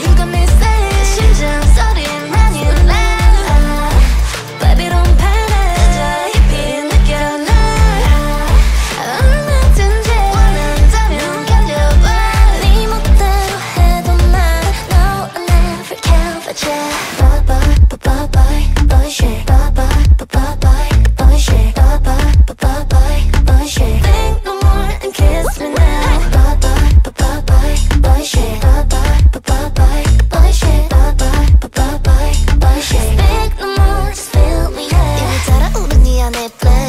You got me on it, play.